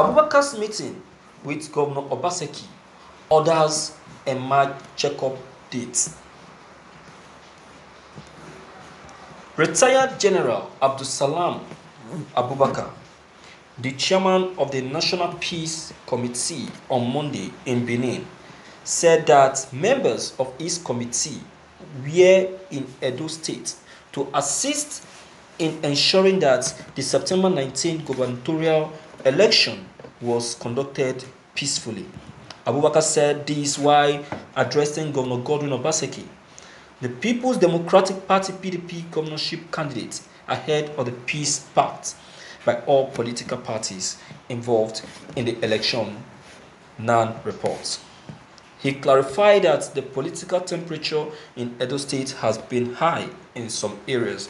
Abubakar's meeting with Governor Obaseki orders a March checkup date. Retired General Abdulsalam Abubakar, the chairman of the National Peace Committee on Monday in Benin, said that members of his committee were in Edo State to assist in ensuring that the September 19 gubernatorial election was conducted peacefully. Abubakar said this while addressing Governor Godwin Obaseki, the People's Democratic Party PDP governorship candidate ahead of the peace pact by all political parties involved in the election, NAN reports. He clarified that the political temperature in Edo State has been high in some areas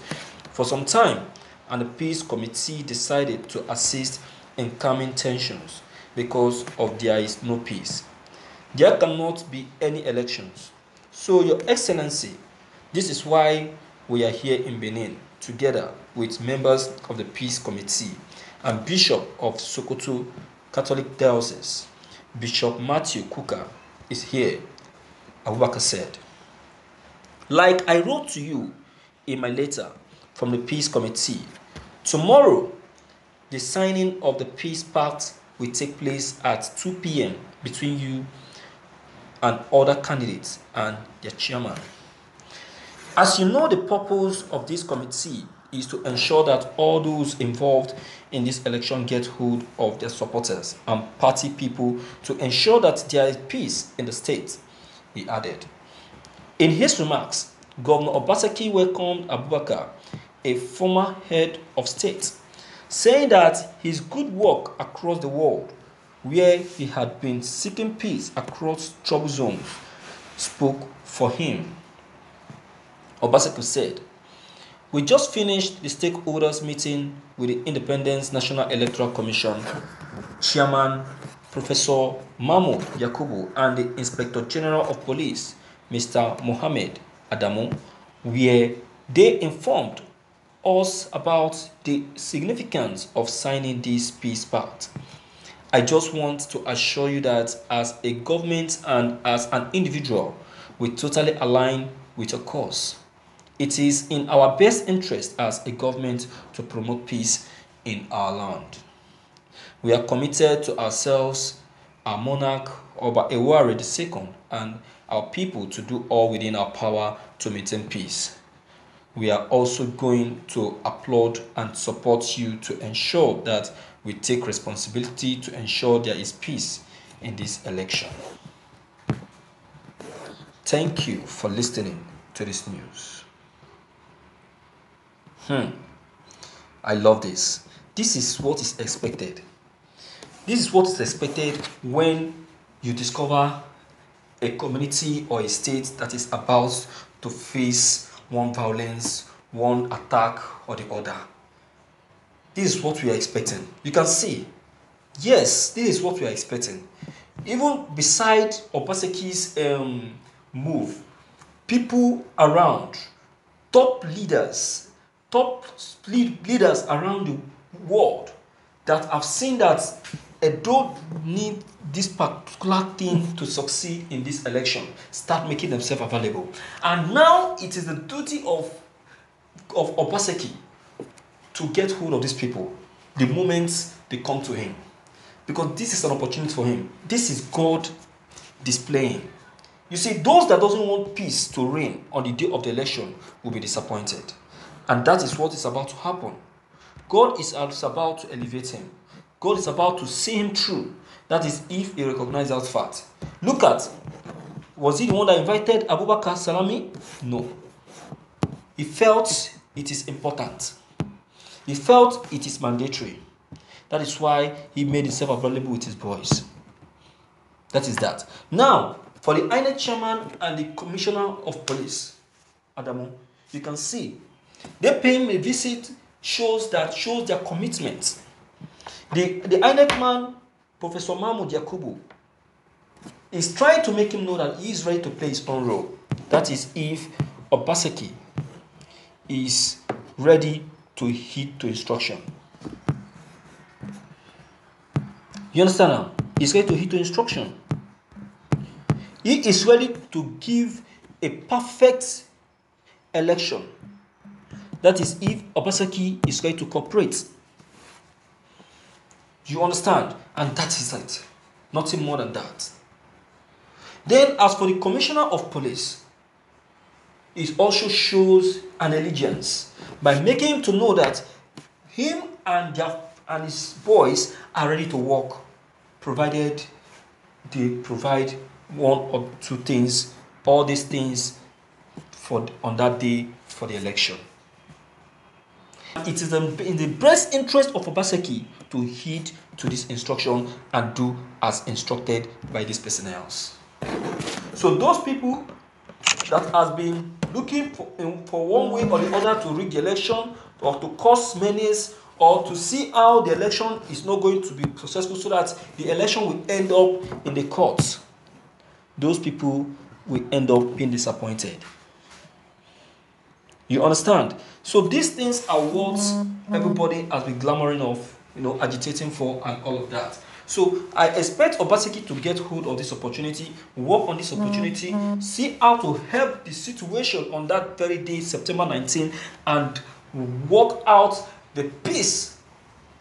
for some time, and the peace committee decided to assist in calming tensions because of there is no peace. There cannot be any elections. So, Your Excellency, this is why we are here in Benin together with members of the Peace Committee and Bishop of Sokoto Catholic Diocese, Bishop Matthew Kukah, is here, Abubakar said. Like I wrote to you in my letter from the Peace Committee, tomorrow the signing of the Peace Pact will take place at 2 p.m. between you and other candidates and their chairman. As you know, the purpose of this committee is to ensure that all those involved in this election get hold of their supporters and party people to ensure that there is peace in the state, he added. In his remarks, Governor Obaseki welcomed Abubakar, a former head of state, saying that his good work across the world, where he had been seeking peace across trouble zones, spoke for him. Obaseki said, we just finished the stakeholders meeting with the Independence National Electoral Commission Chairman Professor Mahmoud Yakubu and the Inspector General of Police Mr. Mohammed Adamu, where they informed us about the significance of signing this peace pact. I just want to assure you that as a government and as an individual, we totally align with your cause. It is in our best interest as a government to promote peace in our land. We are committed to ourselves, our monarch, Oba Ewuare II, and our people to do all within our power to maintain peace. We are also going to applaud and support you to ensure that we take responsibility to ensure there is peace in this election. Thank you for listening to this news. Hmm. I love this. This is what is expected. This is what is expected when you discover a community or a state that is about to face one violence, one attack or the other. This is what we are expecting. You can see, yes, this is what we are expecting. Even beside Obaseki's um, move, people around, top leaders, top leaders around the world that have seen that Edo need this particular thing to succeed in this election start making themselves available. And now it is the duty of, of Obaseki to get hold of these people the moment they come to him. Because this is an opportunity for him. This is God displaying. You see, those that doesn't want peace to reign on the day of the election will be disappointed. And that is what is about to happen. God is about to elevate him. God is about to see him through. That is if he recognizes that fact. Look at, was he the one that invited Abubakar Salami? No. He felt it is important. He felt it is mandatory. That is why he made himself available with his boys. That is that. Now, for the INEC chairman and the commissioner of police, Adamu, you can see they pay him a visit shows that shows their commitment. The, the INEC man, Professor Mahmoud Yakubu, is trying to make him know that he is ready to play his own role. That is if Obaseki is ready to heed to instruction. You understand now? He's ready to heed to instruction. He is ready to give a perfect election. That is, if Obaseki is ready to cooperate. You understand? And that is it. Nothing more than that. Then, as for the commissioner of police, it also shows an allegiance by making him to know that him and their, and his boys are ready to work, provided they provide one or two things, all these things for on that day for the election. It is in the best interest of Obaseki to heed to this instruction and do as instructed by these personnel. So those people that has been looking for, for one way or the other to rig the election or to cause menace or to see how the election is not going to be successful so that the election will end up in the courts, those people will end up being disappointed. You understand? So these things are what everybody has been glamoring of, you know, agitating for and all of that. So I expect Obaseki to get hold of this opportunity, work on this opportunity, mm-hmm. see how to help the situation on that very day, September 19, and work out the peace,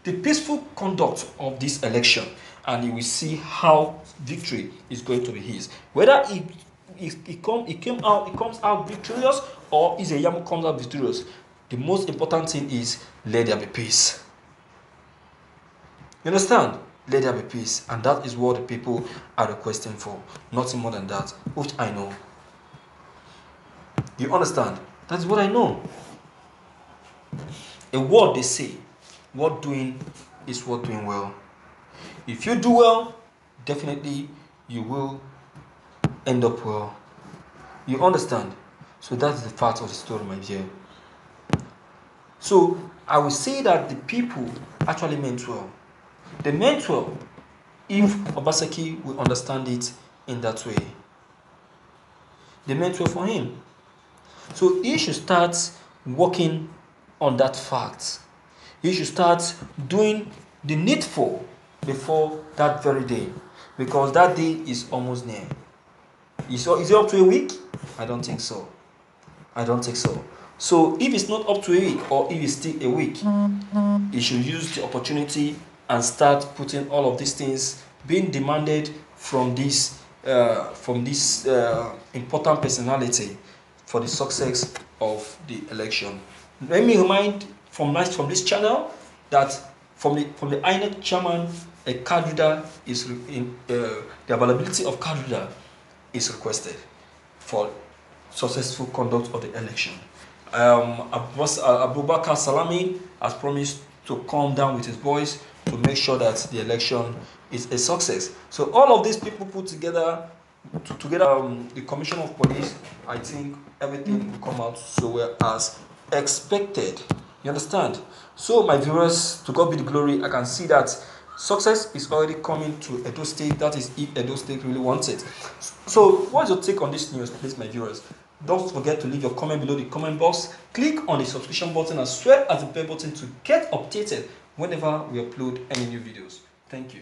the peaceful conduct of this election. And you will see how victory is going to be his. Whether he, he, come, he came out, he comes out victorious, or Ize-Iyamu comes out victorious. The most important thing is let there be peace. You understand? let there be peace. And that is what the people are requesting for. Nothing more than that, which I know. You understand? That's what I know. A word they say, what doing is what doing well. If you do well, definitely you will end up well. You understand? So that's the part of the story, my dear. So I will say that the people actually meant well. The mentor, if Obaseki will understand it in that way, the mentor for him. So he should start working on that fact. He should start doing the needful before that very day because that day is almost near. Is, is it up to a week? I don't think so. I don't think so. So if it's not up to a week or if it's still a week, he should use the opportunity and start putting all of these things being demanded from this uh, from this uh, important personality for the success of the election. Let me remind from this, from this channel that from the from the INEC chairman, a card reader is in, uh, the availability of card reader is requested for successful conduct of the election. Um, Abubakar Salami has promised to calm down with his boys to make sure that the election is a success. So all of these people put together, to, together um, the Commission of Police, I think everything will come out so well as expected. You understand? So my viewers, to God be the glory, I can see that success is already coming to Edo State. That is if Edo State really wants it. So what's your take on this news, please, my viewers? Don't forget to leave your comment below the comment box. Click on the subscription button as well as the bell button to get updated whenever we upload any new videos. Thank you.